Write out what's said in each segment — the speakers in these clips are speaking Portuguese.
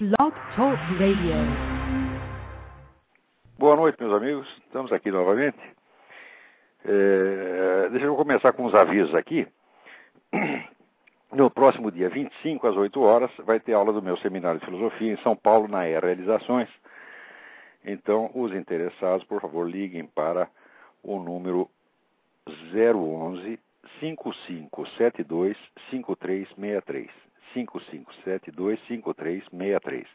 Blog Talk Radio. Boa noite, meus amigos. Estamos aqui novamente. É, deixa eu começar com uns avisos aqui. No próximo dia 25, às 8 horas, vai ter aula do meu seminário de filosofia em São Paulo, na E Realizações. Então, os interessados, por favor, liguem para o número 011 5572 5363. 5572 5363.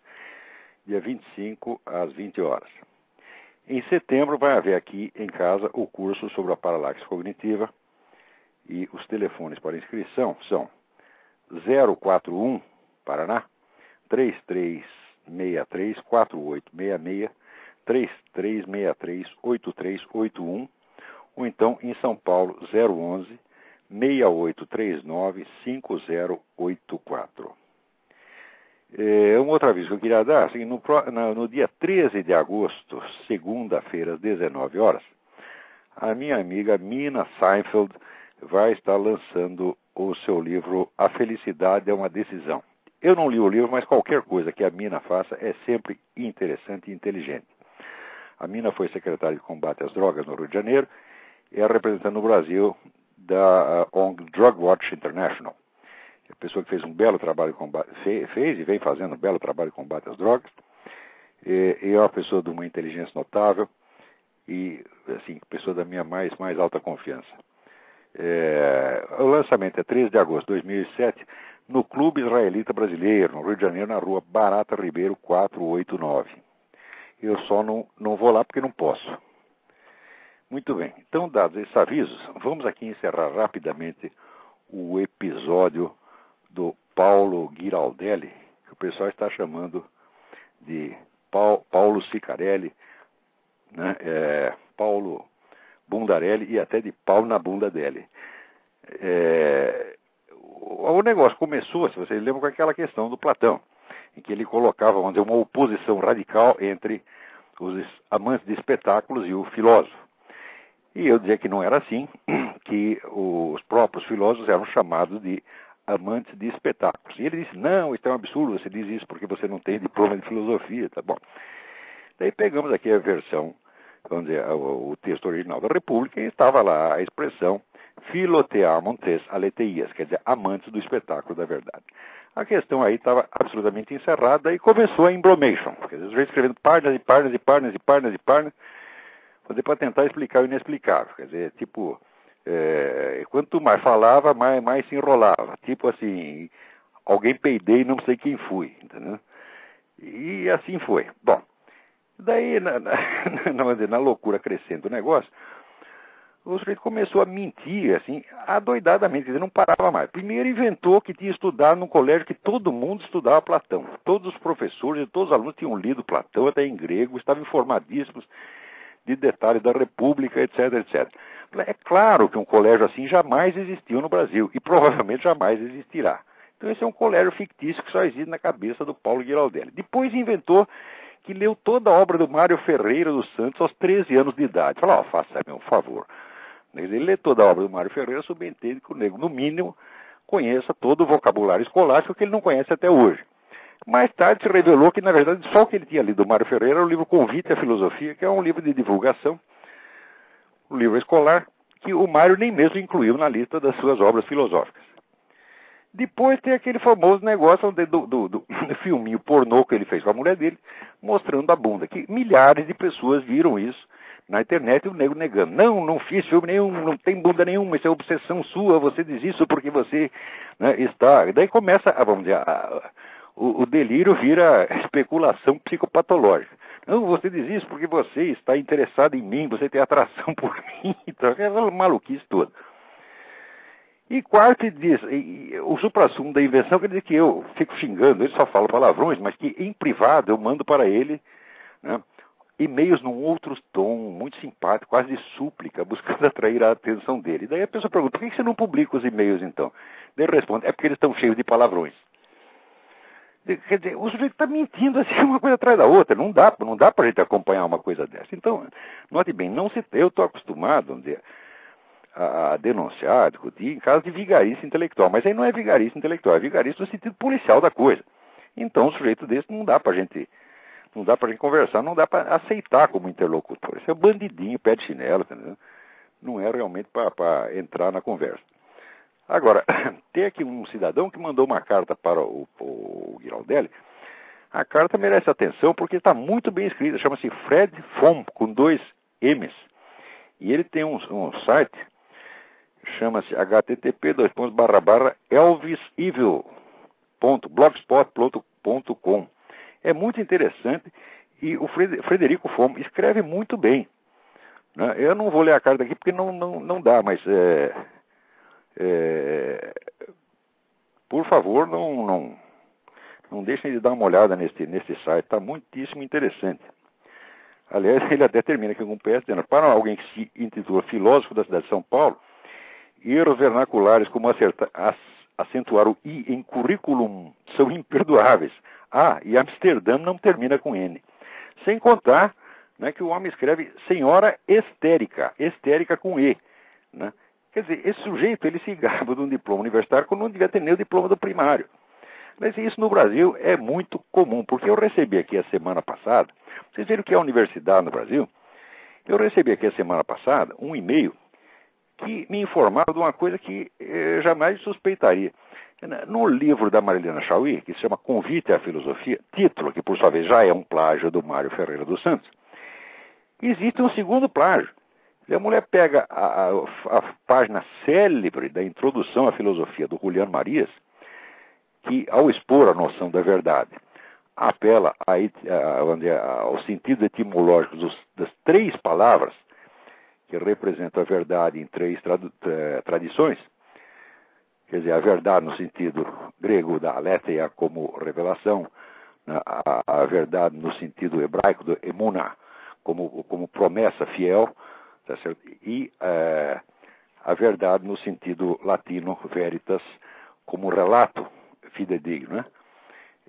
Dia 25 às 20 horas. Em setembro vai haver aqui em casa o curso sobre a paralaxe cognitiva e os telefones para inscrição são 041 Paraná 3363 4866 3363 8381 ou então em São Paulo 011 6839 5084. É, uma outra aviso que eu queria dar, assim, no, no, dia 13 de agosto, segunda-feira, às 19 horas, a minha amiga Mina Seinfeld vai estar lançando o seu livro A Felicidade é uma Decisão. Eu não li o livro, mas qualquer coisa que a Mina faça é sempre interessante e inteligente. A Mina foi secretária de combate às drogas no Rio de Janeiro e é representando no Brasil da uh, ONG Drug Watch International. A pessoa que fez um belo trabalho de combate, fez e vem fazendo um belo trabalho de combate às drogas. E, e é uma pessoa de uma inteligência notável e, assim, pessoa da minha mais, mais alta confiança. É, o lançamento é 13 de agosto de 2007 no Clube Israelita Brasileiro, no Rio de Janeiro, na rua Barata Ribeiro 489. Eu só não, não vou lá porque não posso. Muito bem, então, dados esses avisos, vamos aqui encerrar rapidamente o episódio do Paulo Giraldelli, que o pessoal está chamando de Paulo Sicarelli, né, é, Paulo Bundarelli e até de pau na bunda dele. É, o, negócio começou, se vocês lembram, com aquela questão do Platão, em que ele colocava, vamos dizer, uma oposição radical entre os amantes de espetáculos e o filósofo. E eu dizia que não era assim, que os próprios filósofos eram chamados de amantes de espetáculos. E ele disse: não, isso é um absurdo, você diz isso porque você não tem diploma de filosofia, tá bom. Daí pegamos aqui a versão, vamos dizer, o, texto original da República e estava lá a expressão filoteamontes aleteias, quer dizer, amantes do espetáculo da verdade. A questão aí estava absolutamente encerrada e começou a embromation, quer dizer, os escrevendo páginas e páginas e páginas e páginas e páginas, para tentar explicar o inexplicável, quer dizer, tipo, é, quanto mais falava, mais, mais se enrolava. Tipo assim, alguém peidei e não sei quem fui, entendeu? E assim foi. Bom, daí, na, na, na, na loucura crescente do negócio, o sujeito começou a mentir, assim, adoidadamente, dizer, não parava mais. Primeiro inventou que tinha estudado num colégio que todo mundo estudava Platão. Todos os professores e todos os alunos tinham lido Platão, até em grego, estavam informadíssimos de detalhes da República, etc, etc. É claro que um colégio assim jamais existiu no Brasil e provavelmente jamais existirá. Então esse é um colégio fictício que só existe na cabeça do Paulo Giraldelli. Depois inventou que leu toda a obra do Mário Ferreira dos Santos aos 13 anos de idade. Falou, oh, faça-me um favor. Ele lê toda a obra do Mário Ferreira, subentende que o nego, no mínimo, conheça todo o vocabulário escolástico que ele não conhece até hoje. Mais tarde se revelou que, na verdade, só o que ele tinha lido do Mário Ferreira era o livro Convite à Filosofia, que é um livro de divulgação, um livro escolar, que o Mário nem mesmo incluiu na lista das suas obras filosóficas. Depois tem aquele famoso negócio do, do, do, do filminho pornô que ele fez com a mulher dele, mostrando a bunda, que milhares de pessoas viram isso na internet e o nego negando. Não, não fiz filme nenhum, não tem bunda nenhuma, isso é obsessão sua, você diz isso porque você né, está. Daí começa, vamos dizer, a, o, o delírio vira especulação psicopatológica. Não, você diz isso porque você está interessado em mim, você tem atração por mim. Então, uma maluquice toda. E quarto, diz, e, o supra-sumo da invenção quer dizer que eu fico xingando, ele só fala palavrões, mas que em privado eu mando para ele né, e-mails num outro tom, muito simpático, quase de súplica, buscando atrair a atenção dele. Daí a pessoa pergunta, por que você não publica os e-mails então? Ele responde, é porque eles estão cheios de palavrões. Quer dizer, o sujeito está mentindo assim uma coisa atrás da outra. Não dá, não dá para a gente acompanhar uma coisa dessa. Então, note bem, não se, eu estou acostumado dizer, a, a denunciar, a discutir em caso de vigarice intelectual. Mas aí não é vigarice intelectual, é vigarice no sentido policial da coisa. Então, um sujeito desse não dá para gente, não dá para gente conversar, não dá para aceitar como interlocutor. Esse é bandidinho, pé de chinelo, entendeu? não é realmente para entrar na conversa. Agora, tem aqui um cidadão que mandou uma carta para o, o Giraldelli. A carta merece atenção porque está muito bem escrita. Chama-se Fred Fom, com dois M's. E ele tem um, um site, chama-se http elvisevil.blogspot.com. É muito interessante e o Frederico Fom escreve muito bem. Né? Eu não vou ler a carta aqui porque não, não, não dá, mas é, é, por favor, não, não, não deixem de dar uma olhada nesse site, está muitíssimo interessante. Aliás, ele até termina aqui com um PS para alguém que se intitula filósofo da cidade de São Paulo, erros vernaculares como acertar, acentuar o I em currículum são imperdoáveis. Ah, e Amsterdã não termina com N. Sem contar né, que o homem escreve senhora estérica, estérica com E. Né? Quer dizer, esse sujeito ele se gaba de um diploma universitário quando não devia ter nem o diploma do primário. Mas isso no Brasil é muito comum, porque eu recebi aqui a semana passada, vocês viram que é a universidade no Brasil? Eu recebi aqui a semana passada um e-mail que me informava de uma coisa que eu jamais suspeitaria. No livro da Marilena Chauí, que se chama Convite à Filosofia, título que por sua vez já é um plágio do Mário Ferreira dos Santos, existe um segundo plágio. E a mulher pega a, a, a, página célebre da introdução à filosofia do Juliano Marias, que, ao expor a noção da verdade, apela a, ao sentido etimológico dos, das três palavras que representam a verdade em três tradu, tradições, quer dizer, a verdade no sentido grego da aletheia como revelação, né, a, a verdade no sentido hebraico do emuna como, como promessa fiel, tá e é, a verdade no sentido latino, veritas, como relato fidedigno. Né?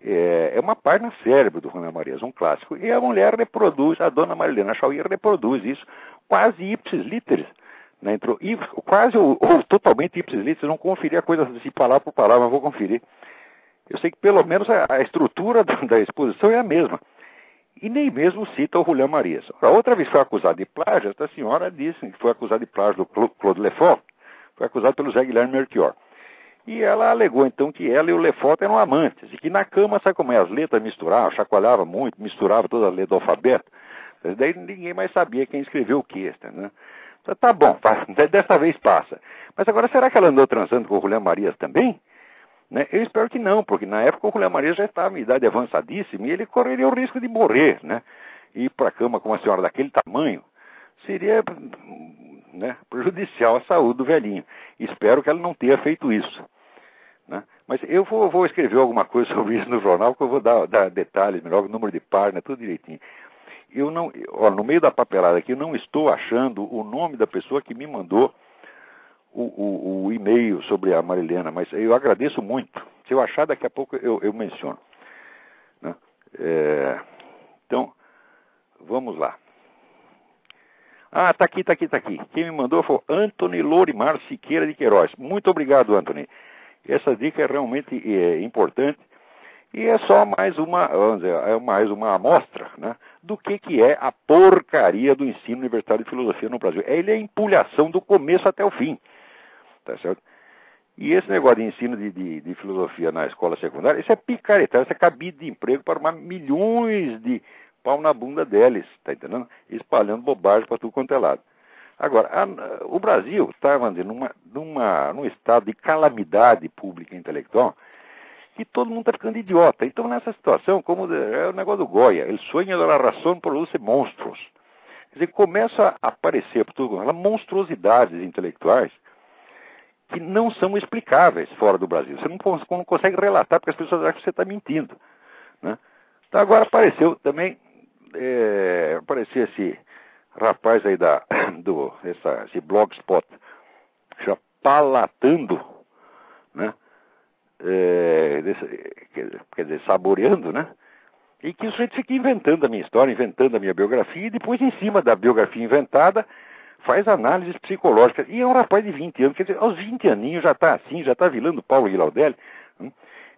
É, é uma página cérebro do Romeu Marias, um clássico. E a mulher reproduz, a dona Marilena Chauí reproduz isso quase ipsis literis. Né? Quase ou, ou, totalmente ipsis literis, não conferi a coisa assim, palavra por palavra, mas vou conferir. Eu sei que pelo menos a, a estrutura da exposição é a mesma e nem mesmo cita o Julián Marias. A outra vez foi acusado de plágio, esta senhora disse que foi acusada de plágio do Claude Lefort, foi acusado pelo Zé Guilherme Melchior. E ela alegou então que ela e o Lefort eram amantes, e que na cama, sabe como é, as letras misturavam, chacoalhava muito, misturava todas as letras do alfabeto. Daí ninguém mais sabia quem escreveu o que, né? Então, tá bom, dessa vez passa. Mas agora, será que ela andou transando com o Julián Marias também? Né? Eu espero que não, porque na época o Julián Maria já estava em idade avançadíssima e ele correria o risco de morrer, né? Ir para a cama com uma senhora daquele tamanho seria né, prejudicial à saúde do velhinho. Espero que ela não tenha feito isso. Né? Mas eu vou, vou, escrever alguma coisa sobre isso no jornal, que eu vou dar, dar detalhes melhor, o número de página, tudo direitinho. Eu não, ó, no meio da papelada aqui, eu não estou achando o nome da pessoa que me mandou o, o, o e-mail sobre a Marilena, mas eu agradeço muito. Se eu achar, daqui a pouco eu, eu menciono. Né? É, então, vamos lá. Ah, tá aqui, tá aqui, tá aqui. Quem me mandou foi Anthony Lorimar Siqueira de Queiroz. Muito obrigado, Anthony. Essa dica é realmente é, importante e é só mais uma, vamos dizer, é mais uma amostra né, do que, que é a porcaria do ensino universitário de filosofia no Brasil. Ele é empulhação do começo até o fim. Tá certo? E esse negócio de ensino de, de, de filosofia na escola secundária, isso é picareta, isso é cabide de emprego para uma, milhões de pau na bunda deles, tá entendendo? Espalhando bobagem para tudo quanto é lado. Agora, a, o Brasil está, vamos dizer, numa, numa, num estado de calamidade pública e intelectual que todo mundo está ficando idiota. Então, nessa situação, como é o negócio do Goya, ele sonha da razão produz monstros. Quer dizer, começa a aparecer por tudo, monstruosidades intelectuais que não são explicáveis fora do Brasil. Você não, não consegue relatar porque as pessoas acham que você está mentindo. Né? Então agora apareceu também, é, apareceu esse rapaz aí da, do, essa, esse blogspot, já palatando, né? É, quer dizer, saboreando, né? E que o sujeito fica inventando a minha história, inventando a minha biografia, e depois, em cima da biografia inventada, faz análises psicológicas. E é um rapaz de 20 anos, quer dizer, aos 20 aninhos já está assim, já está vilando Paulo Guilaudelli. Hum?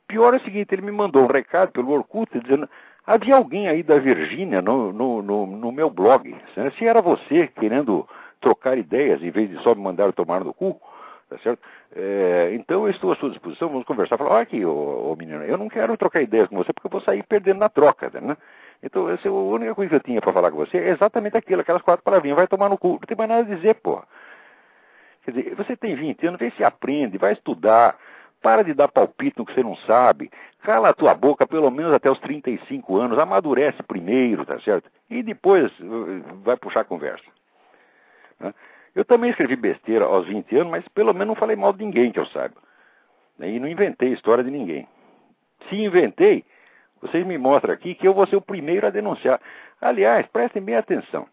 Pior é o seguinte, ele me mandou um recado pelo Orkut dizendo havia alguém aí da Virgínia no, no, no, no, meu blog. Se era você querendo trocar ideias em vez de só me mandar tomar no cu, tá certo? É, então eu estou à sua disposição, vamos conversar. Falar, olha aqui, ô, ô, menino, eu não quero trocar ideias com você porque eu vou sair perdendo na troca, né? Então, essa é a única coisa que eu tinha para falar com você é exatamente aquilo, aquelas quatro palavrinhas, vai tomar no cu. Não tem mais nada a dizer, porra. Quer dizer, você tem 20 anos, vê se aprende, vai estudar, para de dar palpite no que você não sabe, cala a tua boca pelo menos até os 35 anos, amadurece primeiro, tá certo? E depois uh, vai puxar a conversa. Né? Eu também escrevi besteira aos 20 anos, mas pelo menos não falei mal de ninguém que eu saiba. E não inventei história de ninguém. Se inventei, vocês me mostram aqui que eu vou ser o primeiro a denunciar. Aliás, prestem bem atenção.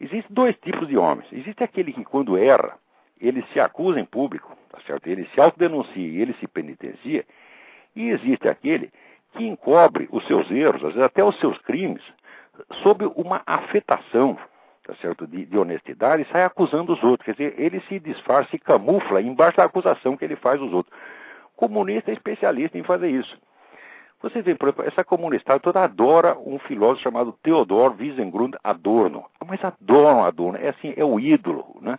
Existem dois tipos de homens. Existe aquele que, quando erra, ele se acusa em público, tá certo? ele se autodenuncia e ele se penitencia. E existe aquele que encobre os seus erros, às vezes até os seus crimes, sob uma afetação tá certo? De, de, honestidade e sai acusando os outros. Quer dizer, ele se disfarça e camufla embaixo da acusação que ele faz dos outros. Comunista é especialista em fazer isso. Você vê, por exemplo, essa comunista toda adora um filósofo chamado Theodor Wiesengrund Adorno. Mas adoram Adorno, é assim, é o ídolo, né?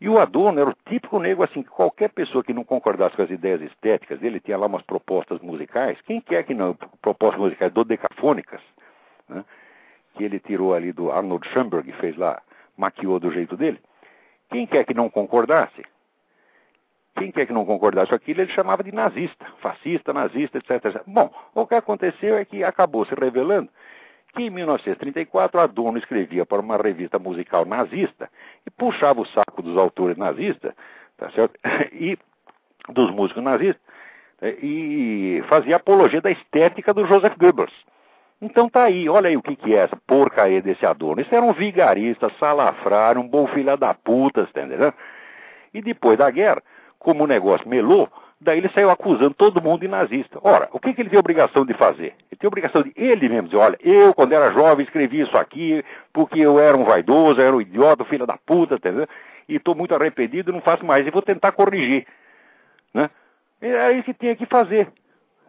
E o Adorno era o típico negro assim, que qualquer pessoa que não concordasse com as ideias estéticas dele, tinha lá umas propostas musicais, quem quer que não, propostas musicais dodecafônicas, né? que ele tirou ali do Arnold Schoenberg, fez lá, maquiou do jeito dele, quem quer que não concordasse, quem quer que não concordasse com aquilo, ele chamava de nazista, fascista, nazista, etc, etc. Bom, o que aconteceu é que acabou se revelando que em 1934 Adorno escrevia para uma revista musical nazista e puxava o saco dos autores nazistas, tá certo? E dos músicos nazistas né? e fazia apologia da estética do Joseph Goebbels. Então tá aí, olha aí o que, que é essa porcaria desse Adorno. Isso era um vigarista, salafrário, um bom filho da puta, entendeu? E depois da guerra, como o negócio melou, daí ele saiu acusando todo mundo de nazista. Ora, o que, que ele tem obrigação de fazer? Ele tem obrigação de ele mesmo dizer, olha, eu quando era jovem escrevi isso aqui porque eu era um vaidoso, eu era um idiota, filho da puta, entendeu? E estou muito arrependido, não faço mais, e vou tentar corrigir. Né? É isso que tinha que fazer.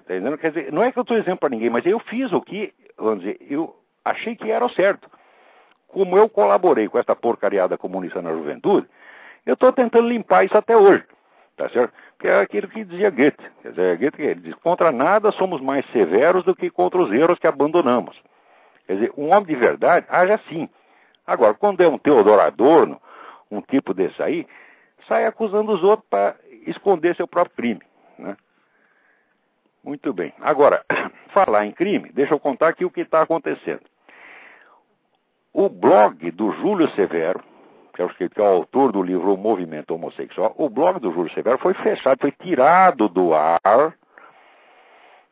Entendeu? Quer dizer, não é que eu estou exemplo para ninguém, mas eu fiz o que, vamos dizer, eu achei que era o certo. Como eu colaborei com essa porcariada comunista na juventude, eu estou tentando limpar isso até hoje. Tá certo? Que é aquilo que dizia Goethe. Quer dizer, Goethe ele diz, contra nada somos mais severos do que contra os erros que abandonamos. Quer dizer, um homem de verdade age assim. Agora, quando é um Teodoro Adorno, um tipo desse aí, sai acusando os outros para esconder seu próprio crime. Né? Muito bem. Agora, falar em crime, deixa eu contar aqui o que está acontecendo. O blog do Júlio Severo, que é, o, que é o autor do livro O Movimento Homossexual, o blog do Júlio Severo foi fechado, foi tirado do ar,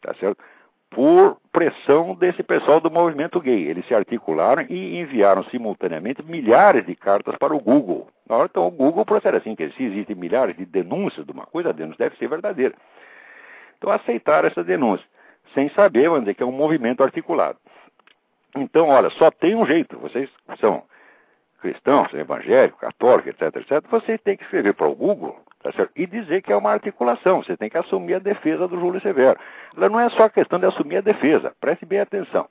tá certo? Por pressão desse pessoal do movimento gay. Eles se articularam e enviaram simultaneamente milhares de cartas para o Google. Então o Google procede assim, que se existem milhares de denúncias de uma coisa, a denúncia deve ser verdadeira. Então aceitaram essa denúncia, sem saber, vamos dizer, que é um movimento articulado. Então, olha, só tem um jeito, vocês são cristãos, evangélicos, católicos, etc, etc, você tem que escrever para o Google tá e dizer que é uma articulação. Você tem que assumir a defesa do Júlio Severo. Ela não é só questão de assumir a defesa. Preste bem atenção.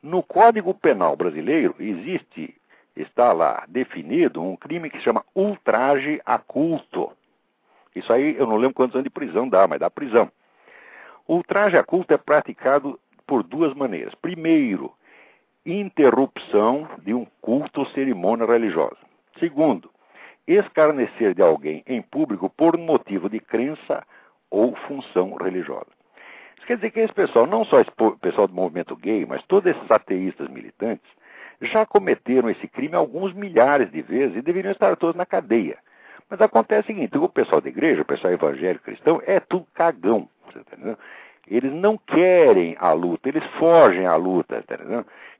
No Código Penal brasileiro existe, está lá definido um crime que se chama ultraje a culto. Isso aí eu não lembro quantos anos de prisão dá, mas dá prisão. Ultraje a culto é praticado por duas maneiras. Primeiro, interrupção de um culto ou cerimônia religiosa. Segundo, escarnecer de alguém em público por motivo de crença ou função religiosa. Isso quer dizer que esse pessoal, não só esse pessoal do movimento gay, mas todos esses ateístas militantes, já cometeram esse crime alguns milhares de vezes e deveriam estar todos na cadeia. Mas acontece o seguinte: o pessoal da igreja, o pessoal evangélico cristão, é tudo cagão. Você entendeu? Eles não querem a luta, eles fogem à luta, tá?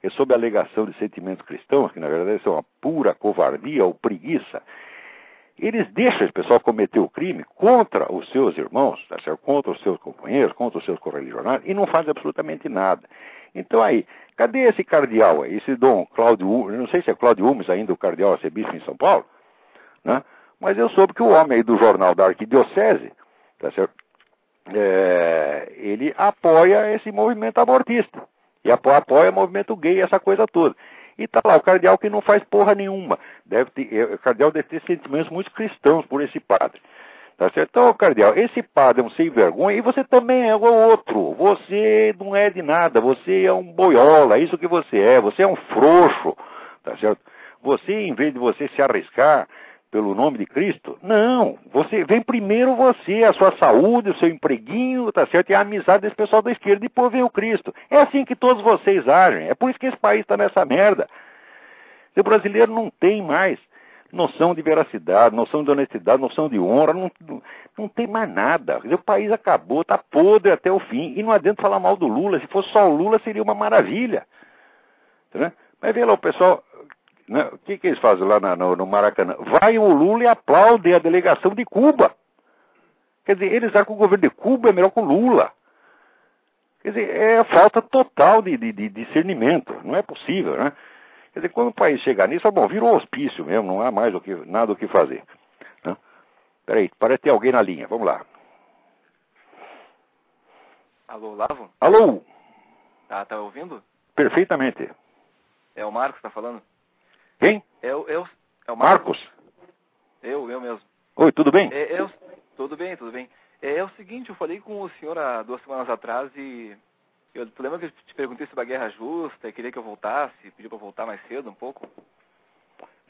É sob a alegação de sentimentos cristãos, que na verdade são uma pura covardia ou preguiça. Eles deixam esse pessoal cometer o crime contra os seus irmãos, tá contra os seus companheiros, contra os seus correligionários, e não fazem absolutamente nada. Então aí, cadê esse cardeal aí, esse dom Cláudio, não sei se é Cláudio Umes ainda o cardeal a ser bispo em São Paulo, né? mas eu soube que o homem aí do jornal da arquidiocese, tá certo? É, ele apoia esse movimento abortista. E apoia, apoia o movimento gay, essa coisa toda. E tá lá, o cardeal que não faz porra nenhuma. Deve ter, é, o cardeal deve ter sentimentos muito cristãos por esse padre. Tá certo? Então, cardeal, esse padre é um sem vergonha e você também é o outro. Você não é de nada, você é um boiola, é isso que você é, você é um frouxo, tá certo? Você, em vez de você se arriscar pelo nome de Cristo, não, você vem primeiro você, a sua saúde, o seu empreguinho, tá certo? E a amizade desse pessoal da esquerda, depois vem o Cristo. É assim que todos vocês agem, é por isso que esse país está nessa merda. O brasileiro não tem mais noção de veracidade, noção de honestidade, noção de honra, não, não, tem mais nada. O país acabou, está podre até o fim. E não adianta falar mal do Lula. Se fosse só o Lula, seria uma maravilha. Né? Mas vê lá o pessoal. Né? O que, que eles fazem lá na, no, no, Maracanã? Vai o Lula e aplaude a delegação de Cuba. Quer dizer, eles acham que o governo de Cuba é melhor que o Lula. Quer dizer, é falta total de, de, de discernimento. Não é possível, né? Quer dizer, quando o país chegar nisso, bom, virou hospício mesmo, não há mais o que, nada o que fazer. Né? Peraí, parece ter alguém na linha, vamos lá. Alô, Lavo? Alô? Ah, tá ouvindo? Perfeitamente. É o Marcos que tá falando? Quem? É, o, é, o, é Marcos. Marcos. Eu, eu mesmo. Oi, tudo bem? É, é o, tudo bem, tudo bem. É, é o seguinte, eu falei com o senhor há duas semanas atrás e eu, tu lembra que eu te perguntei sobre a guerra justa, queria que eu voltasse, pediu para voltar mais cedo um pouco?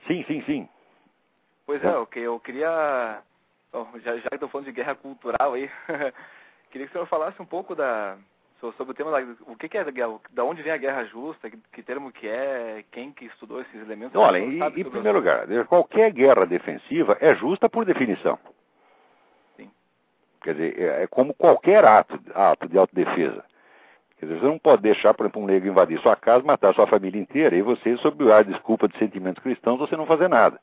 Sim, sim, sim. Pois é, okay, eu queria, bom, já, já que estou falando de guerra cultural aí, queria que o senhor falasse um pouco da, sobre o tema da, o que, que é da onde vem a guerra justa, que, que, termo que é, quem que estudou esses elementos. Olha, em, em primeiro lugar, qualquer guerra defensiva é justa por definição. Sim. Quer dizer, é, é como qualquer ato, ato de autodefesa. Quer dizer, você não pode deixar, por exemplo, um negro invadir sua casa, matar sua família inteira, e você, sob a desculpa de sentimentos cristãos, você não fazer nada.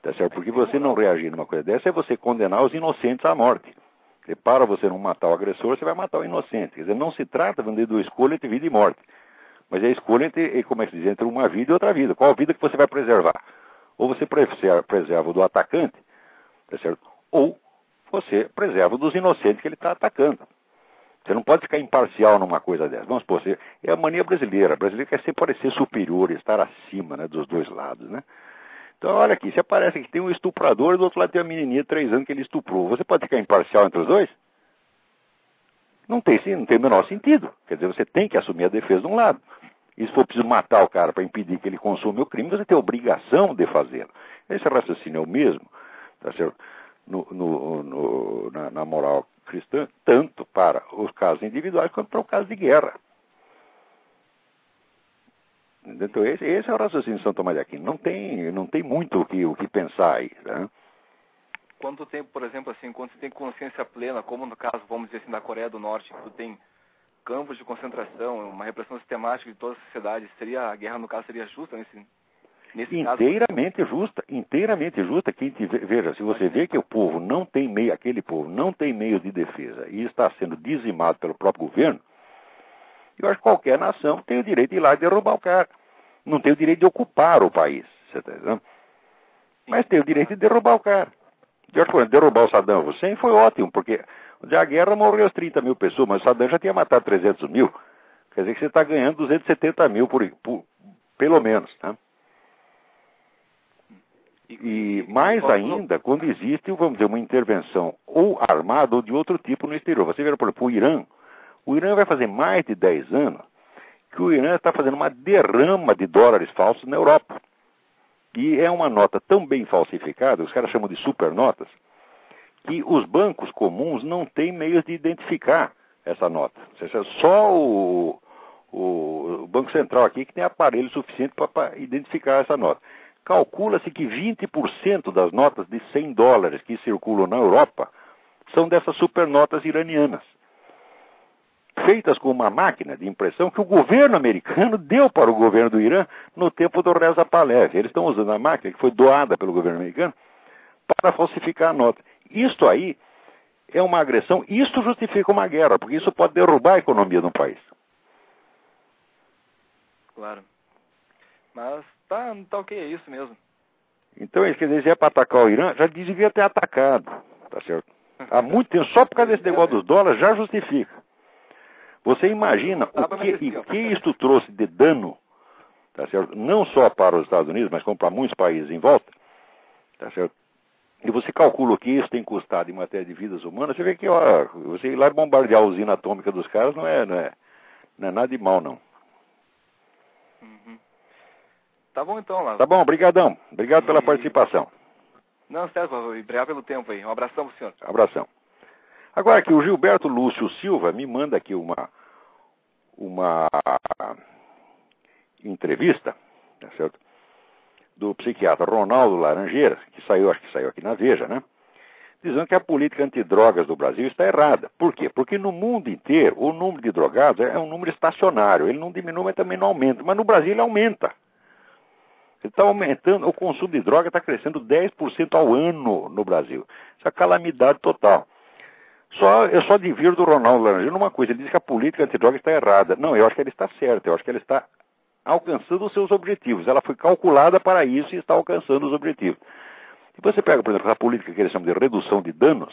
Tá certo? Porque você não reagir numa coisa dessa é você condenar os inocentes à morte. Para você não matar o agressor, você vai matar o inocente. Quer dizer, não se trata de uma escolha entre vida e morte. Mas é a escolha entre, como é que se diz, entre uma vida e outra vida. Qual vida que você vai preservar? Ou você preserva do atacante, tá certo? Ou você preserva dos inocentes que ele está atacando. Você não pode ficar imparcial numa coisa dessa. Vamos supor, é a mania brasileira. A brasileira quer sempre parecer superior, estar acima né, dos dois lados, né? Então, olha aqui, se aparece que tem um estuprador e do outro lado tem uma menininha de três anos que ele estuprou. Você pode ficar imparcial entre os dois? Não tem, sim, não tem o menor sentido. Quer dizer, você tem que assumir a defesa de um lado. E se for preciso matar o cara para impedir que ele consuma o crime, você tem a obrigação de fazê-lo. Esse raciocínio é o mesmo, tá certo? No, no, no, na, na moral cristã, tanto para os casos individuais quanto para o caso de guerra. Então, esse, esse, é o raciocínio de São Tomás de Aquino. Não tem, não tem muito o que, o que pensar aí. Né? Quanto tempo, por exemplo, assim, quando você tem consciência plena, como no caso, vamos dizer assim, da Coreia do Norte, que tu tem campos de concentração, uma repressão sistemática de toda a sociedade, seria a guerra, no caso, seria justa nesse, Nesse inteiramente caso... justa, inteiramente justa. Quem te, veja, se você vê que o povo não tem meio, aquele povo não tem meios de defesa e está sendo dizimado pelo próprio governo, eu acho que qualquer nação tem o direito de ir lá e derrubar o cara. Não tem o direito de ocupar o país, você está entendendo? Mas tem o direito de derrubar o cara. Acho que derrubar o Saddam Hussein foi ótimo, porque a guerra morreu as 30 mil pessoas, mas o Saddam já tinha matado 300 mil. Quer dizer que você está ganhando 270 mil por, por, pelo menos. Né? E mais ainda, quando existe, vamos dizer, uma intervenção ou armada ou de outro tipo no exterior. Você vê, por exemplo, o Irã. O Irã vai fazer mais de 10 anos que o Irã está fazendo uma derrama de dólares falsos na Europa. E é uma nota tão bem falsificada, os caras chamam de supernotas, que os bancos comuns não têm meios de identificar essa nota. Seja, só o, o, Banco Central aqui que tem aparelho suficiente para identificar essa nota. Calcula-se que 20% das notas de 100 dólares que circulam na Europa são dessas supernotas iranianas, feitas com uma máquina de impressão que o governo americano deu para o governo do Irã no tempo do Reza Pahlavi. Eles estão usando a máquina que foi doada pelo governo americano para falsificar a nota. Isto aí é uma agressão, isto justifica uma guerra, porque isso pode derrubar a economia de um país. Claro. Mas tá, tá ok, é isso mesmo. Então, quer dizer, se é para atacar o Irã, já devia ter atacado, tá certo? Há muito tempo, só por causa desse negócio dos dólares já justifica. Você imagina o que, que isto trouxe de dano, tá certo? não só para os Estados Unidos, mas como para muitos países em volta, tá certo? E você calcula o que isso tem custado em matéria de vidas humanas, você vê que ó, você ir lá e bombardear a usina atômica dos caras não é, não é, não é nada de mal, não. Uhum. Tá bom então, Lázaro. Tá bom, obrigadão. Obrigado pela participação. Não, César, obrigado pelo tempo aí. Um abração pro senhor. Abração. Agora aqui, o Gilberto Lúcio Silva me manda aqui uma, uma entrevista, tá certo? Do psiquiatra Ronaldo Laranjeiras, que saiu, acho que saiu aqui na Veja, né? Dizendo que a política antidrogas do Brasil está errada. Por quê? Porque no mundo inteiro o número de drogados é um número estacionário. Ele não diminui, mas também não aumenta. Mas no Brasil ele aumenta. Ele está aumentando, o consumo de droga está crescendo 10% ao ano no Brasil. Isso é calamidade total. Só, eu só divirto do Ronaldo Laranjeira numa coisa, ele diz que a política antidroga está errada. Não, eu acho que ela está certa, eu acho que ela está alcançando os seus objetivos. Ela foi calculada para isso e está alcançando os objetivos. Se você pega, por exemplo, a política que eles chamam de redução de danos,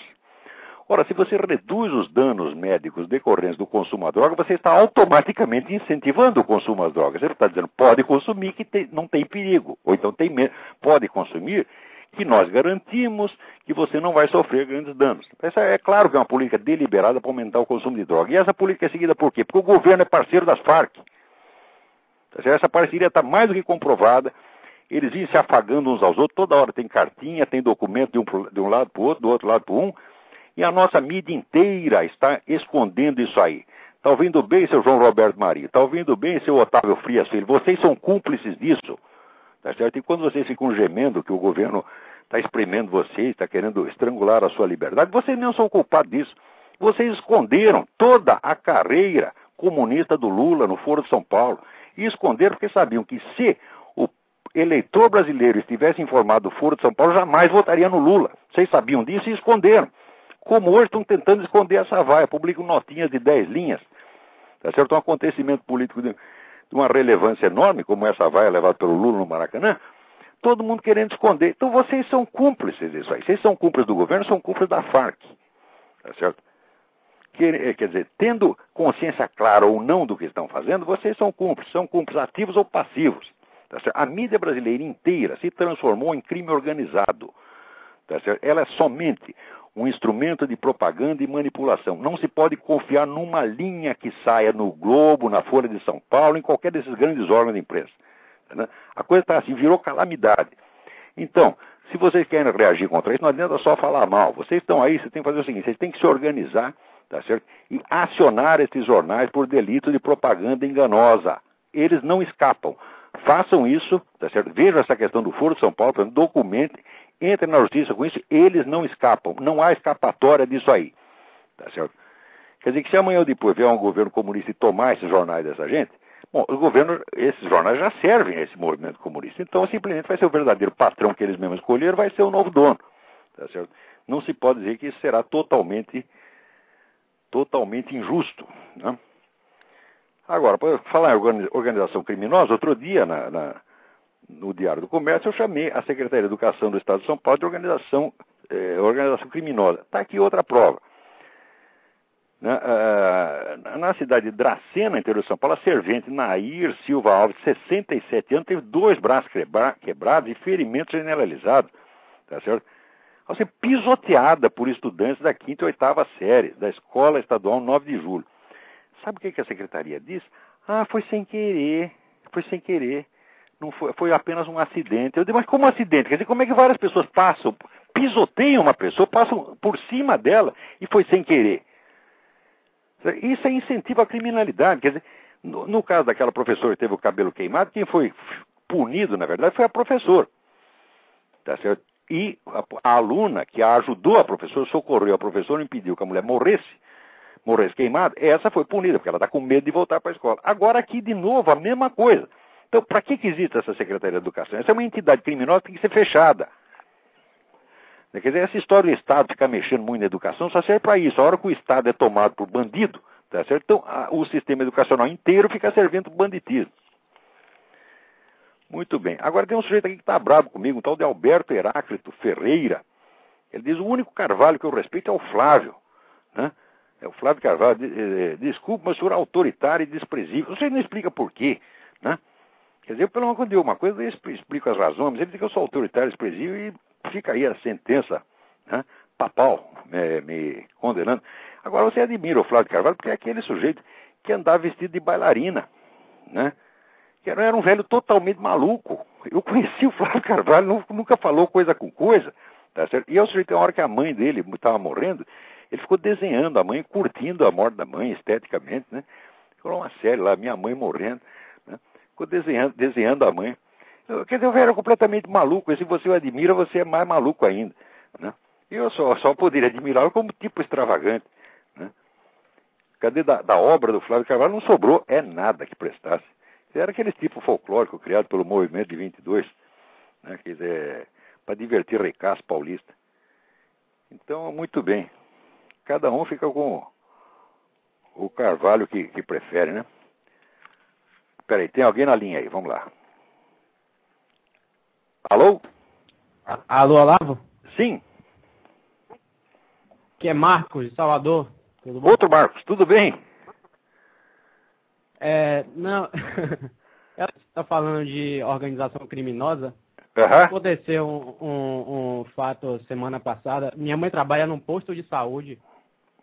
ora, se você reduz os danos médicos decorrentes do consumo à droga, você está automaticamente incentivando o consumo às drogas. Você está dizendo, pode consumir que tem, não tem perigo, ou então tem pode consumir que nós garantimos que você não vai sofrer grandes danos. Essa é claro que é uma política deliberada para aumentar o consumo de droga. E essa política é seguida por quê? Porque o governo é parceiro das Farc. Essa parceria está mais do que comprovada. Eles vêm se afagando uns aos outros, toda hora tem cartinha, tem documento de um, de um lado para o outro, do outro lado para um, e a nossa mídia inteira está escondendo isso aí. Está ouvindo bem, seu João Roberto Maria? Está ouvindo bem, seu Otávio Frias Filho? Vocês são cúmplices disso. Tá certo? E quando vocês ficam gemendo que o governo está espremendo vocês, está querendo estrangular a sua liberdade, vocês não são culpados disso. Vocês esconderam toda a carreira comunista do Lula no Foro de São Paulo. E esconderam porque sabiam que se o eleitor brasileiro estivesse informado do Foro de São Paulo, jamais votaria no Lula. Vocês sabiam disso e esconderam. Como hoje estão tentando esconder essa vaia, publicam notinhas de 10 linhas. Tá certo? Um acontecimento político de de uma relevância enorme, como essa vai levada pelo Lula no Maracanã, todo mundo querendo esconder. Então vocês são cúmplices disso aí. Vocês são cúmplices do governo, são cúmplices da Farc. Tá certo? Eh, quer dizer, tendo consciência clara ou não do que estão fazendo, vocês são cúmplices, são cúmplices ativos ou passivos. Tá a mídia brasileira inteira se transformou em crime organizado. Tá Ela é somente um instrumento de propaganda e manipulação. Não se pode confiar numa linha que saia no Globo, na Folha de São Paulo, em qualquer desses grandes órgãos de imprensa. Né? A coisa está assim, virou calamidade. Então, se vocês querem reagir contra isso, não adianta só falar mal. Vocês estão aí, vocês têm que fazer o seguinte: vocês têm que se organizar, tá certo? E acionar esses jornais por delito de propaganda enganosa. Eles não escapam. Façam isso, tá certo? Vejam essa questão do Foro de São Paulo, documente entre na justiça com isso, eles não escapam. Não há escapatória disso aí. Tá certo? Quer dizer que se amanhã ou depois vier um governo comunista e tomar esses jornais dessa gente, bom, o governo, esses jornais já servem a esse movimento comunista. Então, simplesmente vai ser o verdadeiro patrão que eles mesmos escolheram, vai ser o novo dono. Tá certo? Não se pode dizer que isso será totalmente, totalmente injusto. Né? Agora, para falar em organização criminosa, outro dia, na, na no Diário do Comércio, eu chamei a Secretaria de Educação do Estado de São Paulo de organização, eh, organização criminosa. Está aqui outra prova. Na, uh, na, cidade de Dracena, interior de São Paulo, a servente Nair Silva Alves, 67 anos, teve dois braços quebra quebrados e ferimentos generalizados. Tá certo? Ao ser pisoteada por estudantes da quinta e oitava série da Escola Estadual 9 de Julho. Sabe o que, que a secretaria diz? Ah, foi sem querer, foi sem querer não foi, foi apenas um acidente. Eu digo, mas como um acidente? Quer dizer, como é que várias pessoas passam, pisoteiam uma pessoa, passam por cima dela e foi sem querer? Isso é incentivo à criminalidade. Quer dizer, no, no caso daquela professora que teve o cabelo queimado, quem foi punido, na verdade, foi a professora. Tá certo? E a, a aluna que a ajudou a professora, socorreu a professora, impediu que a mulher morresse, morresse queimada, essa foi punida, porque ela está com medo de voltar para a escola. Agora aqui, de novo, a mesma coisa. Então, para que, que existe essa Secretaria de Educação? Essa é uma entidade criminosa que tem que ser fechada. Quer dizer, essa história do Estado ficar mexendo muito na educação só serve para isso. A hora que o Estado é tomado por bandido, tá certo? Então, a, o sistema educacional inteiro fica servindo para banditismo. Muito bem. Agora tem um sujeito aqui que está bravo comigo, um tal de Alberto Heráclito Ferreira, Ele diz: o único Carvalho que eu respeito é o Flávio. Né? É o Flávio Carvalho. Eh, desculpa, mas o senhor é autoritário e desprezível. Você não explica por quê. Quer dizer, pelo menos quando eu uma coisa, eu explico as razões, ele diz que eu sou autoritário e desprezível e fica aí a sentença né, papal me, condenando. Agora você admira o Flávio Carvalho porque é aquele sujeito que andava vestido de bailarina, né? Que era, um velho totalmente maluco. Eu conheci o Flávio Carvalho, nunca falou coisa com coisa, tá certo? E é o sujeito, na hora que a mãe dele estava morrendo, ele ficou desenhando a mãe, curtindo a morte da mãe esteticamente, né? Ficou uma série lá, minha mãe morrendo? Ficou desenhando, desenhando a mãe. Quer dizer, eu era completamente maluco, e se você o admira, você é mais maluco ainda, né? Eu só, só poderia admirá-lo como tipo extravagante. Né? Cadê da, da, obra do Flávio Carvalho? Não sobrou é nada que prestasse. Era aquele tipo folclórico criado pelo movimento de 22, né? quer dizer, para divertir recás paulista. Então, muito bem. Cada um fica com o Carvalho que, que prefere, né? Peraí, tem alguém na linha aí, vamos lá. Alô? Alô, Olavo? Sim que é Marcos, de Salvador. Outro Marcos, tudo bem? É, não, ela está falando de organização criminosa. Uhum. Aconteceu um, um, um, fato semana passada. Minha mãe trabalha num posto de saúde.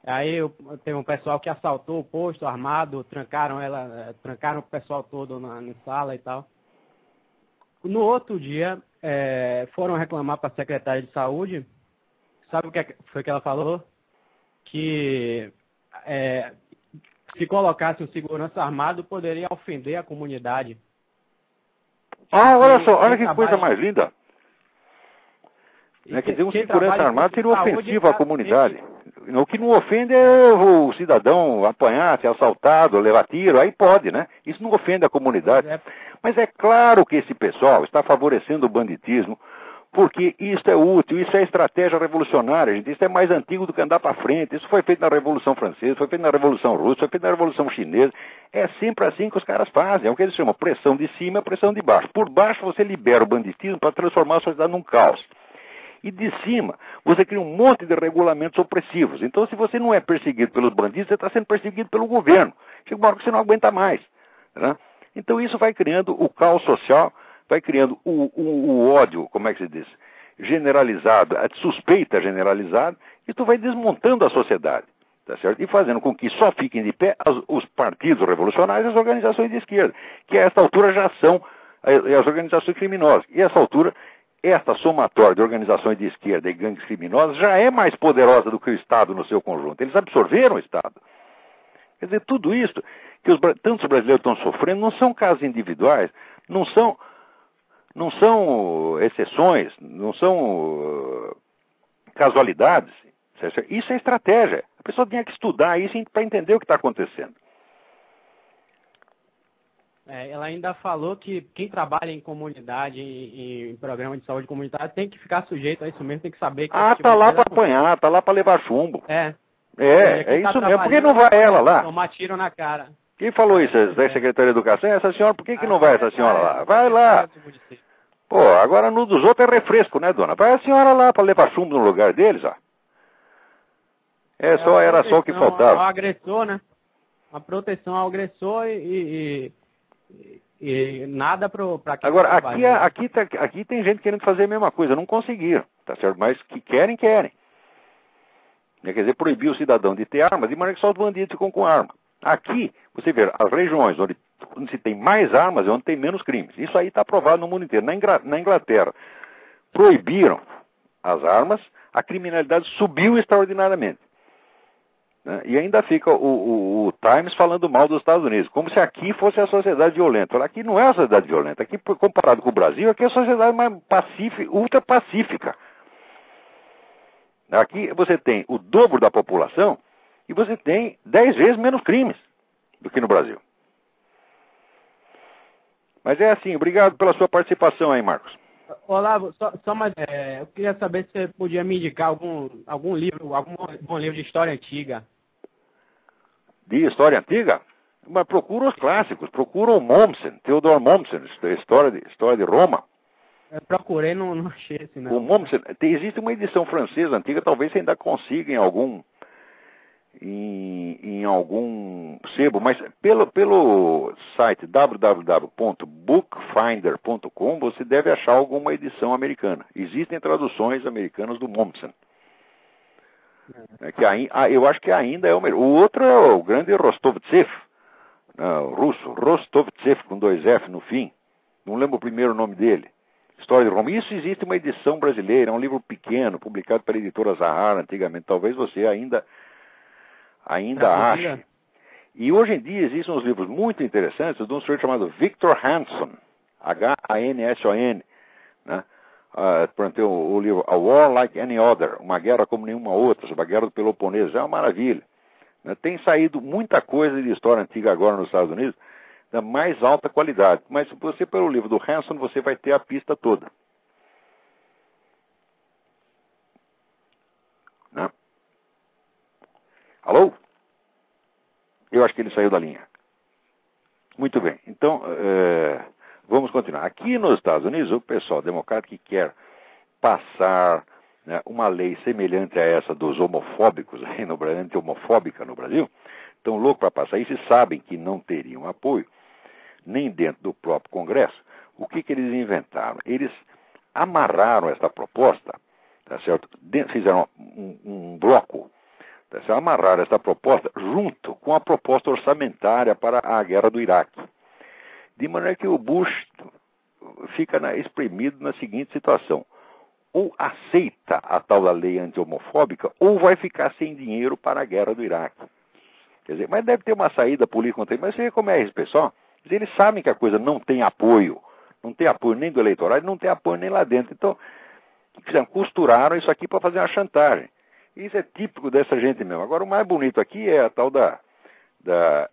Aí eu, tem um pessoal que assaltou o posto armado, trancaram ela, é, trancaram o pessoal todo na, na sala e tal. No outro dia, é, foram reclamar para a secretária de saúde Sabe o que é foi que ela falou? Que é, se colocasse um segurança armado poderia ofender a comunidade. Ah, olha só, olha que coisa mais linda. É, quer dizer, um segurança armado seria ofensivo à comunidade. O que não ofende é o cidadão apanhar, ser assaltado, levar tiro, aí pode, né? Isso não ofende a comunidade. É. Mas é claro que esse pessoal está favorecendo o banditismo, porque isso é útil, isso é estratégia revolucionária, gente. Isso é mais antigo do que andar para frente. Isso foi feito na Revolução Francesa, foi feito na Revolução Russa, foi feito na Revolução Chinesa. É sempre assim que os caras fazem. É o que eles chamam pressão de cima e pressão de baixo. Por baixo você libera o banditismo para transformar a sociedade num caos. E de cima, você cria um monte de regulamentos opressivos. Então, se você não é perseguido pelos bandidos, você está sendo perseguido pelo governo. Chega uma hora que você não aguenta mais. Né? Então, isso vai criando o caos social vai criando o, o, o ódio, como é que se diz? Generalizado, a suspeita generalizada, e tu vai desmontando a sociedade. Tá certo? E fazendo com que só fiquem de pé as, os partidos revolucionários e as organizações de esquerda, que a esta altura já são as organizações criminosas. E a esta altura, esta somatória de organizações de esquerda e gangues criminosas já é mais poderosa do que o Estado no seu conjunto. Eles absorveram o Estado. Quer dizer, tudo isso que os, tantos brasileiros estão sofrendo não são casos individuais, não são não são exceções, não são uh, casualidades. Isso é estratégia. A pessoa tem que estudar isso para entender o que está acontecendo. É, ela ainda falou que quem trabalha em comunidade, em, em, programa de saúde comunitária, tem que ficar sujeito a isso mesmo, tem que saber que. Ah, tá lá para apanhar, tá lá para levar chumbo. É. É, é tá isso mesmo. Por que não vai ela lá? Tomar tiro na cara. Quem falou isso? A secretária de Educação? Essa senhora, por que, que não vai essa senhora lá? Vai lá. Pô, agora no dos outros é refresco, né, dona? Vai a senhora lá para levar chumbo no lugar deles, ó. É, só, era só o que faltava. Ao agressor, né? A proteção ao agressor e, e, e nada para Agora, aqui, né? aqui, tá, aqui tem gente querendo fazer a mesma coisa, não conseguiram, tá certo? Mas que querem, querem. Quer dizer, proibir o cidadão de ter arma, de maneira que só os bandidos ficam com arma. Aqui, você vê, as regiões onde onde se tem mais armas é onde tem menos crimes. Isso aí está aprovado no mundo inteiro. Na Inglaterra, proibiram as armas, a criminalidade subiu extraordinariamente. Né? E ainda fica o, o, o, Times falando mal dos Estados Unidos, como se aqui fosse a sociedade violenta. Aqui não é a sociedade violenta. Aqui, comparado com o Brasil, aqui é a sociedade mais pacífica, ultra pacífica. Aqui você tem o dobro da população e você tem dez vezes menos crimes do que no Brasil. Mas é assim, obrigado pela sua participação aí, Marcos. Olavo, só, só mais, é, eu queria saber se você podia me indicar algum, algum livro, algum bom livro de história antiga. De história antiga? Mas procura os clássicos, procura o Mommsen, Theodor Mommsen, história de, história de Roma. Eu procurei, não, não achei esse não. O Mommsen, existe uma edição francesa antiga, talvez você ainda consiga em algum em, em algum sebo, mas pelo, pelo site www.bookfinder.com você deve achar alguma edição americana. Existem traduções americanas do Mommsen. É que ah, eu acho que ainda é o melhor. O outro é o grande Rostovtsev, né, russo, Rostovtsev com dois F no fim. Não lembro o primeiro nome dele. História de Roma. Isso existe uma edição brasileira, é um livro pequeno, publicado pela editora Zahara antigamente. Talvez você ainda ainda ache. E hoje em dia existem uns livros muito interessantes de um senhor chamado Victor Hanson, H-A-N-S-O-N, né? Uh, o, o, livro A War Like Any Other, Uma Guerra Como Nenhuma Outra, sobre a Guerra do Peloponeso, é uma maravilha. Né? Tem saído muita coisa de história antiga agora nos Estados Unidos, da mais alta qualidade. Mas você, pelo livro do Hanson, você vai ter a pista toda. Né? Alô? Eu acho que ele saiu da linha. Muito bem. Então, é, vamos continuar. Aqui nos Estados Unidos, o pessoal democrata que quer passar né, uma lei semelhante a essa dos homofóbicos, anti-homofóbica no Brasil, estão loucos para passar isso e sabem que não teriam apoio, nem dentro do próprio Congresso. O que, que eles inventaram? Eles amarraram essa proposta, tá certo? fizeram um, um bloco se amarrar essa proposta junto com a proposta orçamentária para a guerra do Iraque. De maneira que o Bush fica na, exprimido na seguinte situação: ou aceita a tal da lei anti-homofóbica, ou vai ficar sem dinheiro para a guerra do Iraque. Quer dizer, mas deve ter uma saída política, mas você vê como é isso, pessoal? Eles sabem que a coisa não tem apoio, não tem apoio nem do eleitorado, não tem apoio nem lá dentro. Então? Costuraram isso aqui para fazer uma chantagem. Isso é típico dessa gente mesmo. Agora, o mais bonito aqui é a tal da, da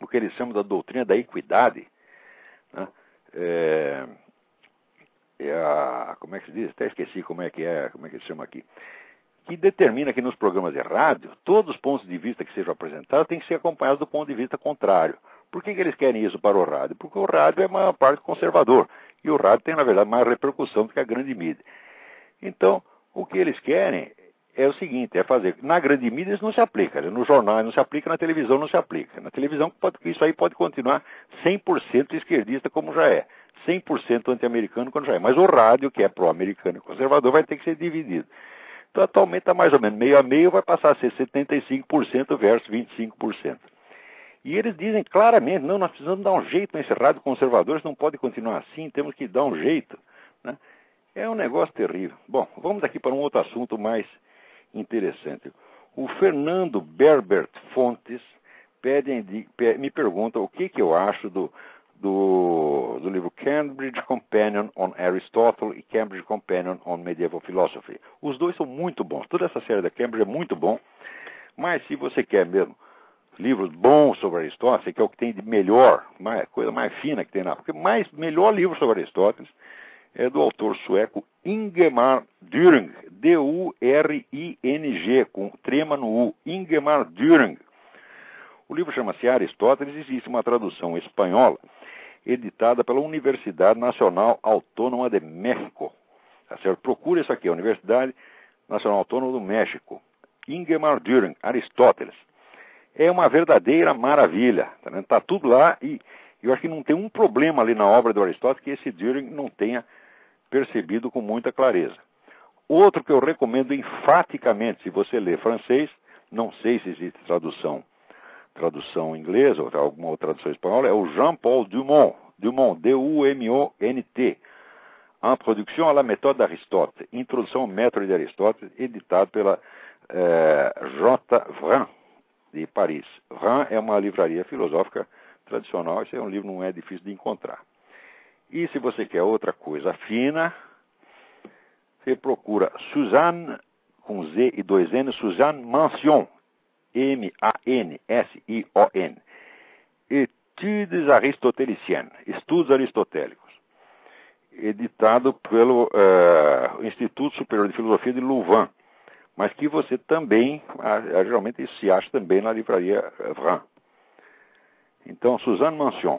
o que eles chamam da doutrina da equidade. Né? É, é a, como é que se diz? Até esqueci como é que é, como é que se chama aqui. Que determina que nos programas de rádio, todos os pontos de vista que sejam apresentados têm que ser acompanhados do ponto de vista contrário. Por que, que eles querem isso para o rádio? Porque o rádio é uma parte conservador. E o rádio tem, na verdade, mais repercussão do que a grande mídia. Então, o que eles querem é o seguinte, é fazer. Na grande mídia isso não se aplica, no jornal não se aplica, na televisão não se aplica. Na televisão pode, isso aí pode continuar 100% esquerdista como já é, 100% anti-americano como já é. Mas o rádio, que é pró-americano e conservador, vai ter que ser dividido. Então atualmente está mais ou menos meio a meio, vai passar a ser 75% versus 25%. E eles dizem claramente, não, nós precisamos dar um jeito nesse rádio conservador, isso não pode continuar assim, temos que dar um jeito. Né? É um negócio terrível. Bom, vamos aqui para um outro assunto mais interessante. O Fernando Berbert Fontes me pergunta o que, que eu acho do, do, do, livro Cambridge Companion on Aristotle e Cambridge Companion on Medieval Philosophy. Os dois são muito bons. Toda essa série da Cambridge é muito bom. Mas se você quer mesmo livros bons sobre Aristóteles, que é o que tem de melhor, mais, coisa mais fina que tem lá, porque mais melhor livro sobre Aristóteles é do autor sueco Ingemar Düring, D-U-R-I-N-G, com trema no U, Ingemar Düring. O livro chama-se Aristóteles e existe uma tradução espanhola editada pela Universidade Nacional Autônoma de México. Tá certo? Procure isso aqui, a Universidade Nacional Autônoma do México. Ingemar Düring, Aristóteles. É uma verdadeira maravilha. Está tá tudo lá e eu acho que não tem um problema ali na obra do Aristóteles que esse Düring não tenha percebido com muita clareza. Outro que eu recomendo enfaticamente, se você lê francês, não sei se existe tradução, tradução inglesa ou alguma outra tradução espanhola, é o Jean-Paul Dumont, Dumont, D-U-M-O-N-T, Introduction à la méthode d'Aristote, Introdução ao método de Aristóteles, editado pela eh, J. Vran, de Paris. Vran é uma livraria filosófica tradicional, esse é um livro não é difícil de encontrar. E se você quer outra coisa fina, você procura Suzanne, com Z e dois N, Suzanne Mansion, M-A-N-S-I-O-N. Etudes Aristoteliciennes, Estudos Aristotélicos, editado pelo uh, Instituto Superior de Filosofia de Louvain, mas que você também, uh, geralmente se acha também na livraria Vran. Então, Suzanne Mansion.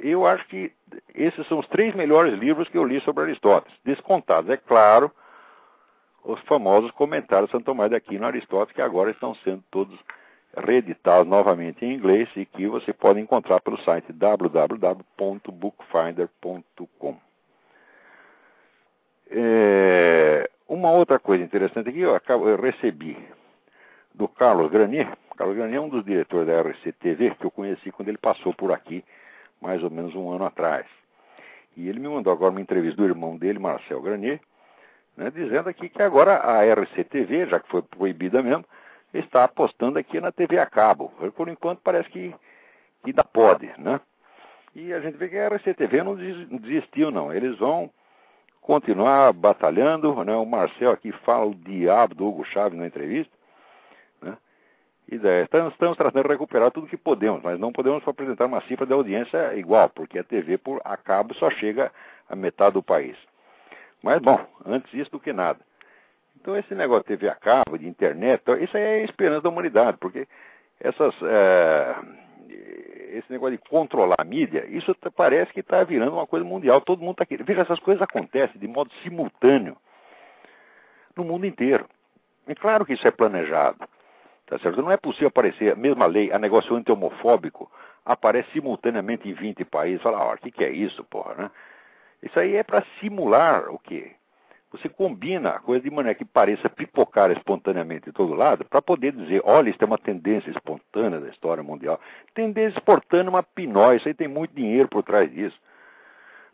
Eu acho que esses são os três melhores livros que eu li sobre Aristóteles. Descontados, é claro, os famosos comentários de Santo Tomás de Aquino Aristóteles, que agora estão sendo todos reeditados novamente em inglês e que você pode encontrar pelo site www.bookfinder.com. É, uma outra coisa interessante aqui, eu, acabo, eu recebi do Carlos Granier. Carlos Granier é um dos diretores da RCTV que eu conheci quando ele passou por aqui, mais ou menos um ano atrás. E ele me mandou agora uma entrevista do irmão dele, Marcel Granier, né, dizendo aqui que agora a RCTV, já que foi proibida mesmo, está apostando aqui na TV a cabo. Por enquanto parece que, que ainda pode, né? E a gente vê que a RCTV não desistiu, não. Eles vão continuar batalhando, né? O Marcel aqui fala o diabo do Hugo Chaves na entrevista? E daí, estamos, estamos tratando de recuperar tudo que podemos, mas não podemos apresentar uma cifra de audiência igual, porque a TV por a cabo só chega a metade do país. Mas, bom, antes isso do que nada. Então, esse negócio de TV a cabo, de internet, isso aí é a esperança da humanidade, porque essas, é, esse negócio de controlar a mídia, isso parece que está virando uma coisa mundial. Todo mundo está querendo. Veja, essas coisas acontecem de modo simultâneo no mundo inteiro. É claro que isso é planejado. Tá certo? Não é possível aparecer a mesma lei, a negócio anti-homofóbico, aparece simultaneamente em 20 países. Fala, ó, o que, que é isso, porra, né? Isso aí é para simular o quê? Você combina a coisa de maneira que pareça pipocar espontaneamente de todo lado, para poder dizer, olha, isso é uma tendência espontânea da história mundial. Tendência espontânea uma pinóia, isso aí tem muito dinheiro por trás disso.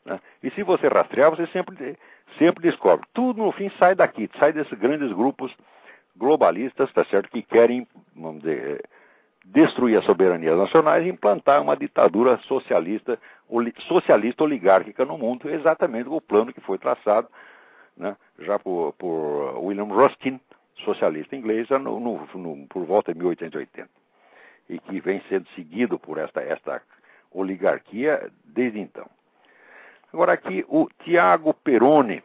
Né? E se você rastrear, você sempre, sempre descobre. Tudo no fim sai daqui, sai desses grandes grupos globalistas, tá certo, que querem, vamos dizer, destruir as soberanias nacionais e implantar uma ditadura socialista, socialista oligárquica no mundo, exatamente o plano que foi traçado né, já por, por, William Ruskin, socialista inglês, no, no, no, por volta de 1880, e que vem sendo seguido por esta, esta oligarquia desde então. Agora aqui o Tiago Peroni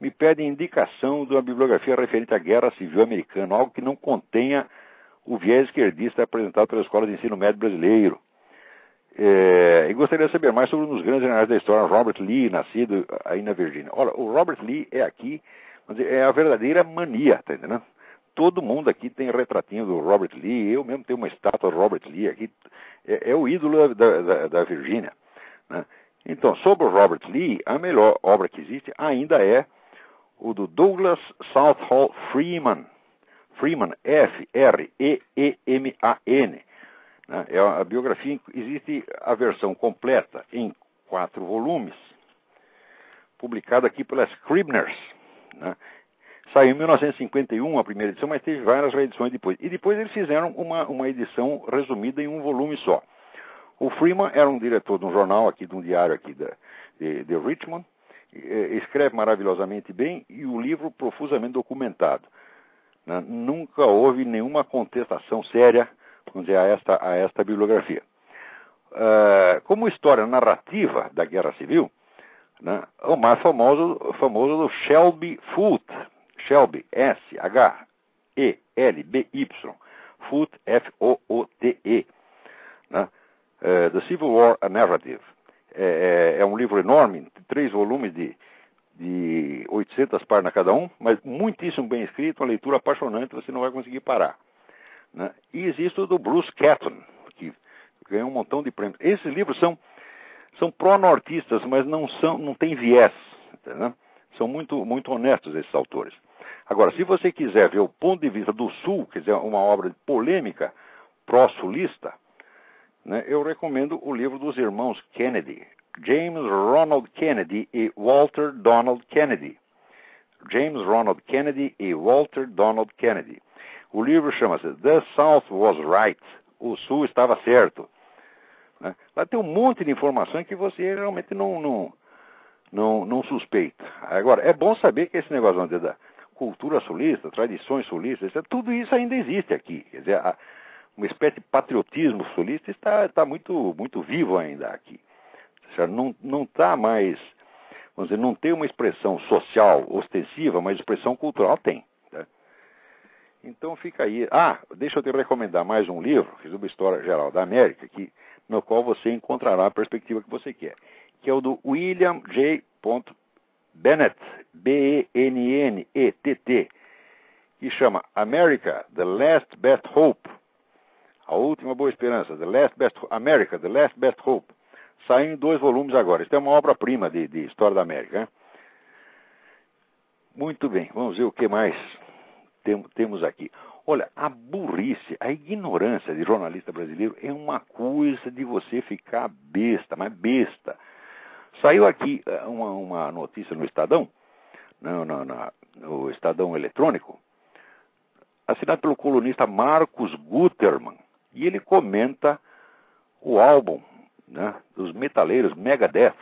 me pede indicação de uma bibliografia referente à Guerra Civil Americana, algo que não contenha o viés esquerdista apresentado pela Escola de Ensino Médio Brasileiro. É, e gostaria de saber mais sobre um dos grandes generais da história, Robert Lee, nascido aí na Virgínia. Olha, o Robert Lee é aqui, é a verdadeira mania, tá entendendo? Todo mundo aqui tem retratinho do Robert Lee, eu mesmo tenho uma estátua do Robert Lee aqui, é, é o ídolo da, da, da Virgínia. Né? Então, sobre o Robert Lee, a melhor obra que existe ainda é o do Douglas Southall Freeman, Freeman, F-R-E-E-M-A-N. Né? É a biografia, existe a versão completa em quatro volumes, publicada aqui pela Scribners. Né? Saiu em 1951 a primeira edição, mas teve várias reedições depois. E depois eles fizeram uma, uma edição resumida em um volume só. O Freeman era um diretor de um jornal aqui, de um diário aqui de, de, de Richmond, escreve maravilhosamente bem e o livro profusamente documentado. Né? Nunca houve nenhuma contestação séria vamos dizer, a esta, a esta bibliografia. Uh, como história narrativa da Guerra Civil, né, o mais famoso, famoso do Shelby Foote, Shelby, S-H-E-L-B-Y, Foote, F-O-O-T-E, né, uh, The Civil War, a Narrative. É, é, é um livro enorme, três volumes de, de 800 páginas cada um, mas muitíssimo bem escrito, uma leitura apaixonante, você não vai conseguir parar. Né? E existe o do Bruce Catton, que ganhou um montão de prêmios. Esses livros são, são pró-nortistas, mas não, são, não tem viés. Entendeu? São muito, muito honestos esses autores. Agora, se você quiser ver o ponto de vista do Sul, quer dizer, uma obra polêmica pró-sulista, né, eu recomendo o livro dos irmãos Kennedy, James Ronald Kennedy e Walter Donald Kennedy. James Ronald Kennedy e Walter Donald Kennedy. O livro chama-se The South Was Right. O Sul estava certo. Né? Lá tem um monte de informações que você realmente não, não, não, não suspeita. Agora, é bom saber que esse negócio da cultura sulista, tradições sulistas, tudo isso ainda existe aqui. Quer dizer, a, uma espécie de patriotismo sulista está, está muito, muito vivo ainda aqui. Não está mais, vamos dizer, não tem uma expressão social ostensiva, mas expressão cultural tem. Então fica aí. Ah, deixa eu te recomendar mais um livro, fiz uma história geral da América, que no qual você encontrará a perspectiva que você quer, que é o do William J. Bennett, B-E-N-N-E-T-T, que chama America, The Last Best Hope, a última boa esperança, The Last Best America, The Last Best Hope. Saiu em dois volumes agora. Isso é uma obra-prima de, de, história da América. Né? Muito bem, vamos ver o que mais tem, temos aqui. Olha, a burrice, a ignorância de jornalista brasileiro é uma coisa de você ficar besta, mas besta. Saiu aqui eh, uma, uma notícia no Estadão, no, no, no Estadão Eletrônico, assinado pelo colunista Marcos Gutermann, e ele comenta o álbum né, dos metaleiros Megadeth,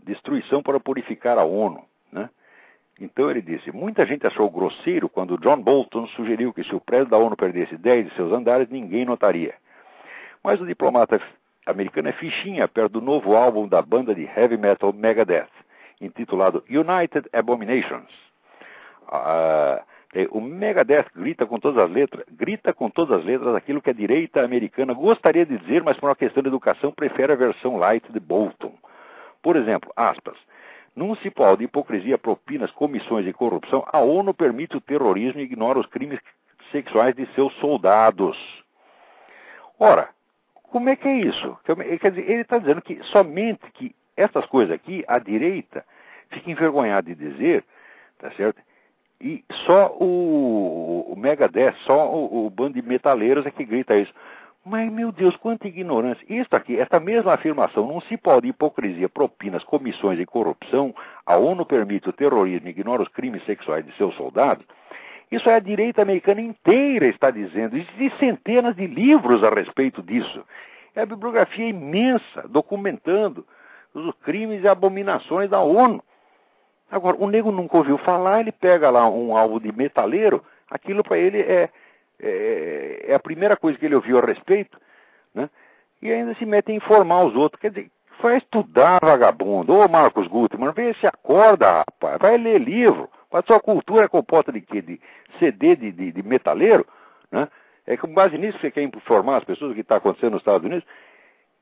Destruição para Purificar a ONU. Né? Então ele disse: muita gente achou grosseiro quando John Bolton sugeriu que se o prédio da ONU perdesse 10 de seus andares, ninguém notaria. Mas o diplomata americano é fichinha perto do novo álbum da banda de heavy metal Megadeth, intitulado United Abominations. Uh, o Megadeth grita com todas as letras, grita com todas as letras aquilo que a direita americana gostaria de dizer, mas por uma questão de educação prefere a versão light de Bolton. Por exemplo, aspas. Num cipó de hipocrisia, propinas, comissões e corrupção, a ONU permite o terrorismo e ignora os crimes sexuais de seus soldados. Ora, como é que é isso? Quer dizer, ele está dizendo que somente que essas coisas aqui, a direita fica envergonhada de dizer, tá certo? E só o, o Megadeth, só o, o bando de metaleiros é que grita isso. Mas, meu Deus, quanta ignorância. Isso aqui, esta mesma afirmação, não se pode hipocrisia, propinas, comissões e corrupção, a ONU permite o terrorismo e ignora os crimes sexuais de seus soldados. Isso é a direita americana inteira está dizendo. Existem centenas de livros a respeito disso. É a bibliografia imensa, documentando os crimes e abominações da ONU. Agora, o nego nunca ouviu falar, ele pega lá um álbum de metaleiro, aquilo para ele é, é, é, a primeira coisa que ele ouviu a respeito, né? e ainda se mete a informar os outros. Quer dizer, vai estudar, vagabundo. Ô Marcos Gutmann, vê se acorda, rapaz. Vai ler livro. A sua cultura é composta de quê? De CD de, de, de metaleiro? Né? É com base nisso que você quer informar as pessoas o que está acontecendo nos Estados Unidos?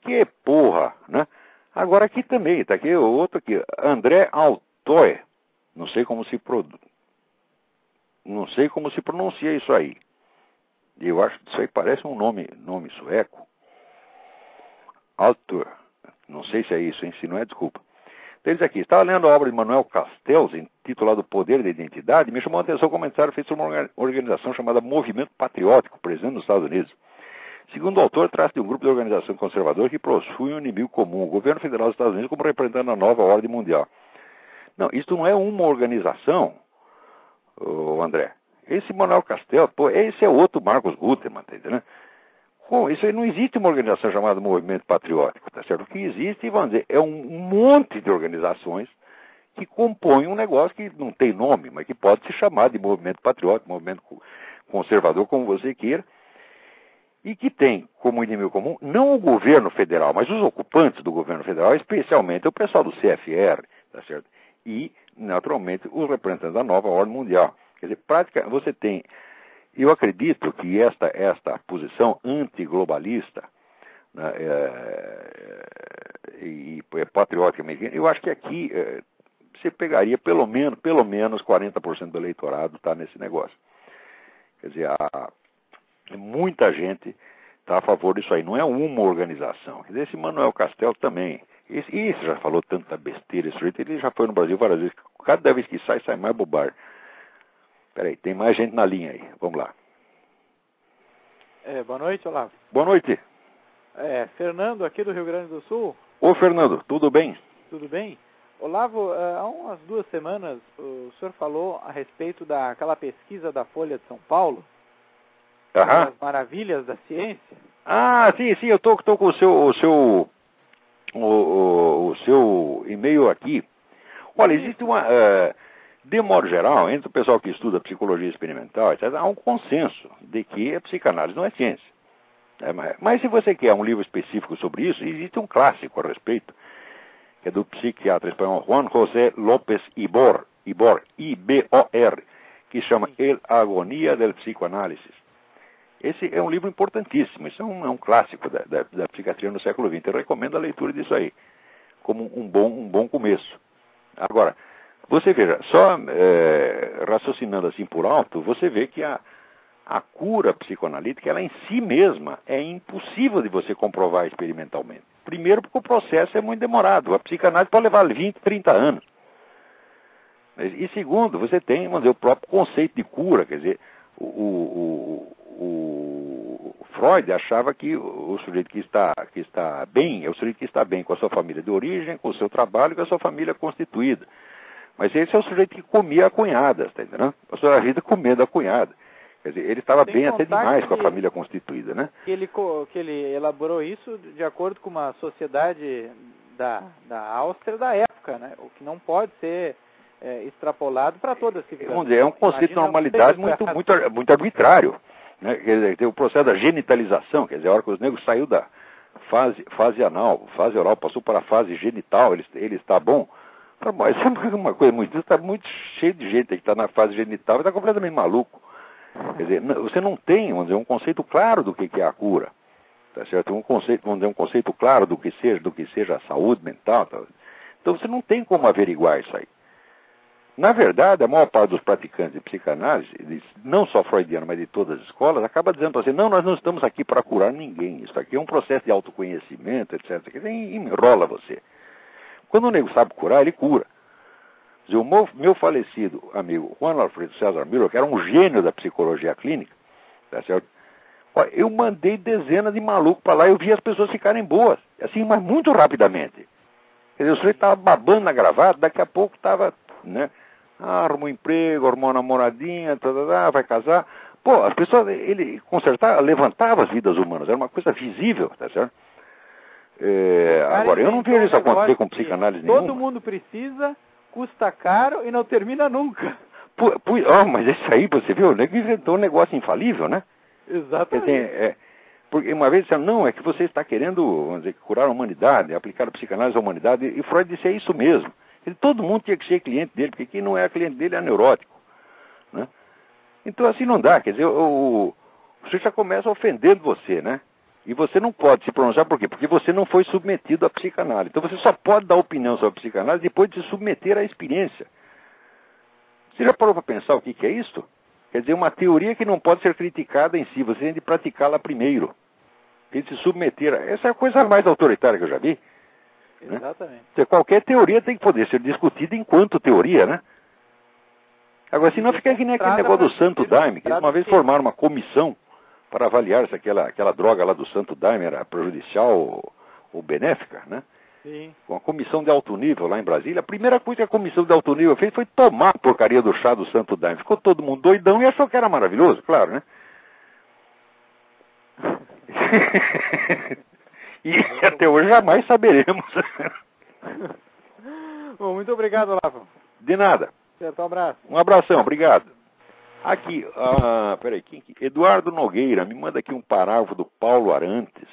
Que porra, né? Agora aqui também, está aqui outro aqui, André Alt Toé, não sei como se produ... não sei como se pronuncia isso aí. Eu acho que isso aí parece um nome, nome sueco. Altur. Não sei se é isso, hein? Se não é, desculpa. Então, ele diz aqui, estava lendo a obra de Manuel Castells, intitulada Poder da Identidade, e me chamou a atenção o comentário feito sobre uma organização chamada Movimento Patriótico, presente nos Estados Unidos. Segundo o autor, trata de um grupo de organização conservadora que possui um inimigo comum, o governo federal dos Estados Unidos, como representando a nova ordem mundial. Não, isso não é uma organização, André. Esse Manuel Castelo, pô, esse é outro Marcos Gutermann, tá entendendo? Bom, isso aí não existe uma organização chamada Movimento Patriótico, tá certo? O que existe, vamos dizer, é um monte de organizações que compõem um negócio que não tem nome, mas que pode se chamar de Movimento Patriótico, Movimento Conservador, como você queira, e que tem como inimigo comum não o governo federal, mas os ocupantes do governo federal, especialmente o pessoal do CFR, tá certo? E, naturalmente, os representantes da nova ordem mundial. Quer dizer, prática, você tem. Eu acredito que esta, esta posição antiglobalista né, é, e patriótica americana, eu acho que aqui é, você pegaria pelo menos, pelo menos 40% do eleitorado está nesse negócio. Quer dizer, a, muita gente está a favor disso aí. Não é uma organização. Quer dizer, esse Manuel Castel também esse, esse já falou tanta besteira, esse jeito, ele já foi no Brasil várias vezes. Cada vez que sai, sai mais bobar. Peraí, tem mais gente na linha aí. Vamos lá. É, boa noite, Olavo. Boa noite. É, Fernando, aqui do Rio Grande do Sul. Ô, Fernando, tudo bem? Tudo bem. Olavo, é, há umas duas semanas o senhor falou a respeito daquela pesquisa da Folha de São Paulo. Aham. As maravilhas da ciência. Ah, sim, sim, eu tô, tô com o seu, o seu o, o, o seu e-mail aqui. Olha, existe uma. Uh, de modo geral, entre o pessoal que estuda psicologia experimental, etc., há um consenso de que a psicanálise não é ciência. É, mas, mas, se você quer um livro específico sobre isso, existe um clássico a respeito, que é do psiquiatra espanhol Juan José López Ibor, Ibor I-B-O-R, que chama El Agonia del Psicoanálisis. Esse é um livro importantíssimo, isso é um, é um clássico da, da, da, psiquiatria no século XX. Eu recomendo a leitura disso aí, como um bom, um bom começo. Agora, você veja, só é, raciocinando assim por alto, você vê que a, a cura psicoanalítica, ela em si mesma, é impossível de você comprovar experimentalmente. Primeiro, porque o processo é muito demorado. A psicanálise pode levar 20, 30 anos. E segundo, você tem vamos dizer, o próprio conceito de cura, quer dizer, o, o, o, Freud achava que o sujeito que está, que está bem é o sujeito que está bem com a sua família de origem, com o seu trabalho, com a sua família constituída. Mas esse é o sujeito que comia a cunhada, está entendendo? Passou a vida comendo a cunhada. Quer dizer, ele estava bem até demais com a família constituída, né? Que ele, que ele elaborou isso de acordo com uma sociedade da, da Áustria da época, né? O que não pode ser é, extrapolado para todas as civilizações. É um conceito de normalidade muito, muito, muito arbitrário. Né? Quer dizer, tem o processo da genitalização, quer dizer, a hora que os negros saiu da fase, fase anal, fase oral, passou para a fase genital, ele, ele está bom. Mas é uma coisa muito. Está muito cheio de gente que está na fase genital e está completamente maluco. Quer dizer, você não tem, dizer, um conceito claro do que é a cura. Tá certo? Um conceito, vamos dizer, um conceito claro do que seja, do que seja a saúde mental. Tá? Então você não tem como averiguar isso aí. Na verdade, a maior parte dos praticantes de psicanálise, não só freudiano, mas de todas as escolas, acaba dizendo assim, não, nós não estamos aqui para curar ninguém. Isso aqui é um processo de autoconhecimento, etc. Que enrola você. Quando o nego sabe curar, ele cura. O meu, meu falecido amigo Juan Alfredo César Miller, que era um gênio da psicologia clínica, tá certo? Eu mandei dezenas de malucos para lá e eu vi as pessoas ficarem boas, assim, mas muito rapidamente. Quer dizer, o sujeito estava babando na gravata, daqui a pouco estava, né? Arruma um emprego, arruma uma namoradinha, tá, tá, tá, vai casar. Pô, as pessoas, ele consertava, levantava as vidas humanas, era uma coisa visível, tá certo? É, agora, eu não vejo isso acontecer com psicanálise nenhuma. Todo mundo precisa, custa caro e não termina nunca. Pô, pô, oh, mas isso aí, você viu, o nego inventou um negócio infalível, né? Exatamente. Dizer, é, porque uma vez disseram, não, é que você está querendo vamos dizer, curar a humanidade, aplicar a psicanálise à humanidade, e Freud disse, é isso mesmo. Ele, todo mundo tinha que ser cliente dele, porque quem não é cliente dele é neurótico. Né? Então assim não dá, quer dizer, o, você já começa ofendendo você, né? E você não pode se pronunciar por quê? Porque você não foi submetido à psicanálise. Então você só pode dar opinião sobre a psicanálise depois de se submeter à experiência. Você já parou para pensar o que, que é isso? Quer dizer, uma teoria que não pode ser criticada em si, você tem de praticá-la primeiro. Tem de se submeter. A... Essa é a coisa mais autoritária que eu já vi. Né? Exatamente. Né? Qualquer teoria tem que poder ser discutida enquanto teoria, né? Agora, se não fica que nem aquele negócio do Santo Daime, que uma vez formaram uma comissão para avaliar se aquela, aquela droga lá do Santo Daime era prejudicial ou, ou benéfica, né? Sim. Com a comissão de alto nível lá em Brasília, a primeira coisa que a comissão de alto nível fez foi tomar a porcaria do chá do Santo Daime. Ficou todo mundo doidão e achou que era maravilhoso, claro, né? e até hoje jamais saberemos. Bom, muito obrigado, Lavo. De nada. Certo, um abraço. Um abração, obrigado. Aqui, ah, peraí, quem, Eduardo Nogueira, me manda aqui um parágrafo do Paulo Arantes,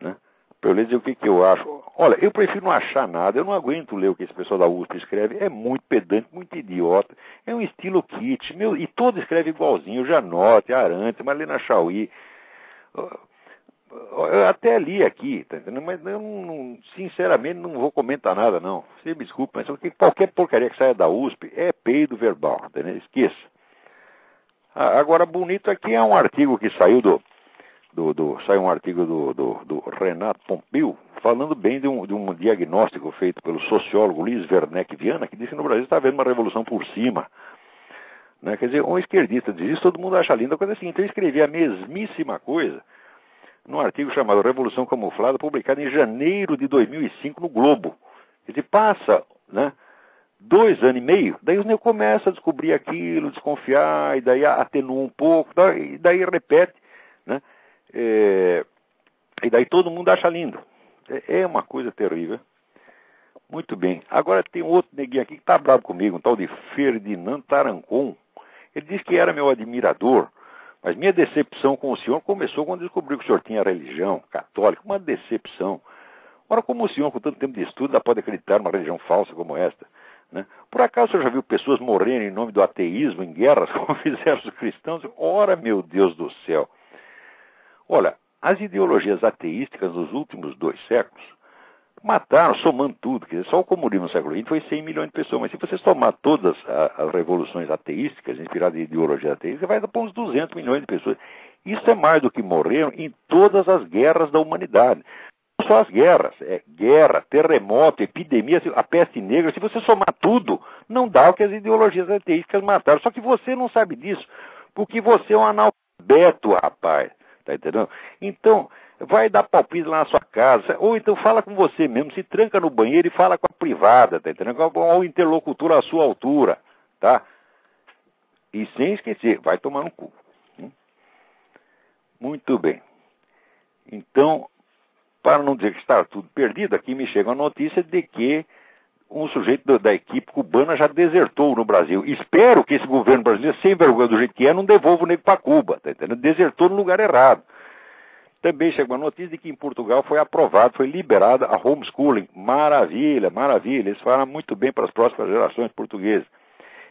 né? Para eu ler dizer o que, que eu acho. Olha, eu prefiro não achar nada, eu não aguento ler o que esse pessoal da USP escreve, é muito pedante, muito idiota, é um estilo kit, meu, e todo escreve igualzinho, Janote, Arantes, Marlena Chauí. Eu até li aqui, tá entendendo? Mas eu não, sinceramente não vou comentar nada, não. Você me desculpe, mas qualquer porcaria que saia da USP é peido verbal, entendeu? Esqueça. Ah, agora, bonito aqui é um artigo que saiu do. do, do saiu um artigo do, do, do, Renato Pompeu, falando bem de um, de um diagnóstico feito pelo sociólogo Luiz Werneck Viana, que disse que no Brasil está havendo uma revolução por cima. Né? Quer dizer, um esquerdista diz isso, todo mundo acha linda, coisa assim. Então eu escrevi a mesmíssima coisa num artigo chamado Revolução Camuflada, publicado em janeiro de 2005 no Globo. Dizer, passa né, dois anos e meio, daí o negros começa a descobrir aquilo, desconfiar, e daí atenua um pouco, e daí repete, né? É, e daí todo mundo acha lindo. É, é uma coisa terrível. Muito bem. Agora tem outro neguinho aqui que está bravo comigo, um tal de Ferdinand Tarancon. Ele diz que era meu admirador mas minha decepção com o senhor começou quando descobri que o senhor tinha religião católica, uma decepção. Ora, como o senhor, com tanto tempo de estudo, pode acreditar numa religião falsa como esta? Né? Por acaso você já viu pessoas morrendo em nome do ateísmo em guerras, como fizeram os cristãos? Ora, meu Deus do céu! Olha, as ideologias ateísticas nos últimos dois séculos mataram, somando tudo. Quer dizer, só o comunismo no século XX foi 100 milhões de pessoas. Mas se você somar todas as revoluções ateísticas, inspiradas em ideologia ateística, vai dar para uns 200 milhões de pessoas. Isso é mais do que morreram em todas as guerras da humanidade. Não só as guerras, é guerra, terremoto, epidemia, a peste negra, se você somar tudo, não dá o que as ideologias ateísticas mataram. Só que você não sabe disso, porque você é um analfabeto, rapaz. Tá entendendo? Então, vai dar palpite lá na sua casa, ou então fala com você mesmo, se tranca no banheiro e fala com a privada, tá entendendo? Com o interlocutor à sua altura, tá? E sem esquecer, vai tomar no cu. Muito bem. Então, para não dizer que está tudo perdido, aqui me chega a notícia de que um sujeito da equipe cubana já desertou no Brasil. Espero que esse governo brasileiro, sem vergonha do jeito que é, não devolva o negro para Cuba, tá entendendo? Desertou no lugar errado. Também chegou a notícia de que em Portugal foi aprovado, foi liberada a homeschooling. Maravilha, maravilha. Isso fará muito bem para as próximas gerações portuguesas.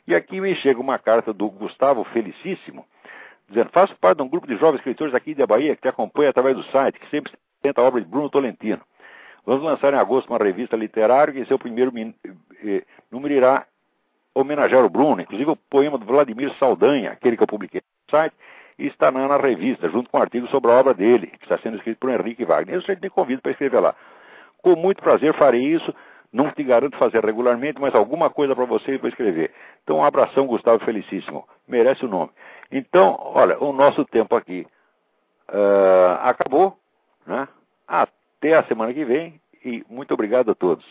E aqui me chega uma carta do Gustavo Felicíssimo, dizendo: faço parte de um grupo de jovens escritores aqui da Bahia que acompanha através do site, que sempre tenta a obra de Bruno Tolentino. Vamos lançar em agosto uma revista literária que em seu primeiro eh, número irá homenagear o Bruno, inclusive o poema do Vladimir Saldanha, aquele que eu publiquei no site, e está na, na revista, junto com um artigo sobre a obra dele, que está sendo escrito por Henrique Wagner. Eu sempre me convido para escrever lá. Com muito prazer farei isso. Não te garanto fazer regularmente, mas alguma coisa para você vou escrever. Então, um abração, Gustavo Felicíssimo. Merece o nome. Então, olha, o nosso tempo aqui uh, acabou. Né? Até a semana que vem e muito obrigado a todos.